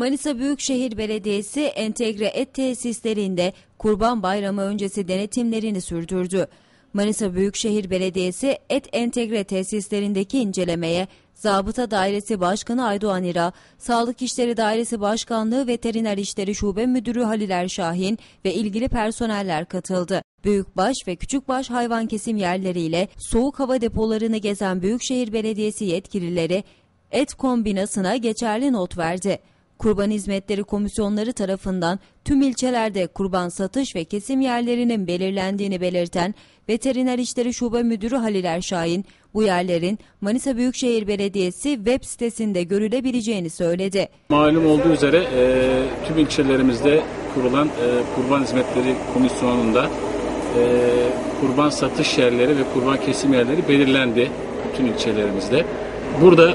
Manisa Büyükşehir Belediyesi entegre et tesislerinde Kurban Bayramı öncesi denetimlerini sürdürdü. Manisa Büyükşehir Belediyesi et entegre tesislerindeki incelemeye Zabıta Dairesi Başkanı Aydoğan İra, Sağlık İşleri Dairesi Başkanlığı Veteriner İşleri Şube Müdürü Halil Erşahin ve ilgili personeller katıldı. Büyükbaş ve küçükbaş hayvan kesim yerleriyle soğuk hava depolarını gezen Büyükşehir Belediyesi yetkilileri et kombinasına geçerli not verdi. Kurban Hizmetleri Komisyonları tarafından tüm ilçelerde kurban satış ve kesim yerlerinin belirlendiğini belirten Veteriner İşleri Şube Müdürü Halil Erşahin, bu yerlerin Manisa Büyükşehir Belediyesi web sitesinde görülebileceğini söyledi. Malum olduğu üzere e, tüm ilçelerimizde kurulan e, Kurban Hizmetleri Komisyonu'nda e, kurban satış yerleri ve kurban kesim yerleri belirlendi bütün ilçelerimizde. Burada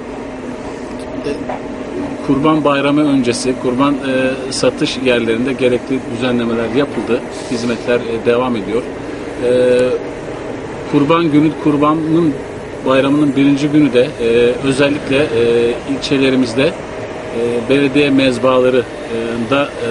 Kurban Bayramı öncesi kurban e, satış yerlerinde gerekli düzenlemeler yapıldı. Hizmetler e, devam ediyor. E, kurban günü kurbanın bayramının birinci günü de e, özellikle e, ilçelerimizde e, belediye mezbalarında e,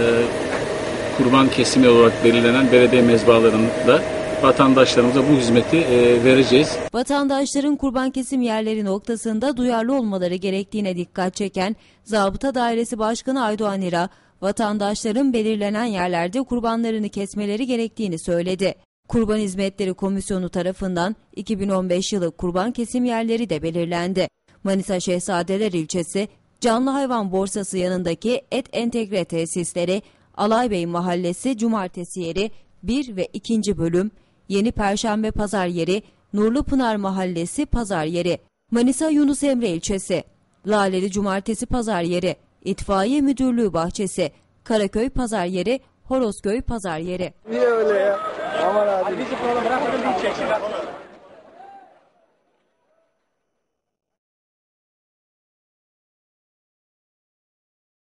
kurban kesimi olarak belirlenen belediye mezbalarında vatandaşlarımıza bu hizmeti e, vereceğiz. Vatandaşların kurban kesim yerleri noktasında duyarlı olmaları gerektiğine dikkat çeken Zabıta Dairesi Başkanı Aydoğan İra, vatandaşların belirlenen yerlerde kurbanlarını kesmeleri gerektiğini söyledi. Kurban Hizmetleri Komisyonu tarafından 2015 yılı kurban kesim yerleri de belirlendi. Manisa Şehzadeler ilçesi Canlı Hayvan Borsası yanındaki et entegre tesisleri Alaybey Mahallesi Cumartesi yeri 1 ve 2. bölüm Yeni Perşembe Pazar yeri Nurlu Pınar Mahallesi Pazar yeri Manisa Yunus Emre ilçesi Laleli Cumartesi Pazar yeri İtfaiye Müdürlüğü bahçesi Karaköy Pazar yeri Horozköy Pazar yeri Niye öyle ya? Aman abi.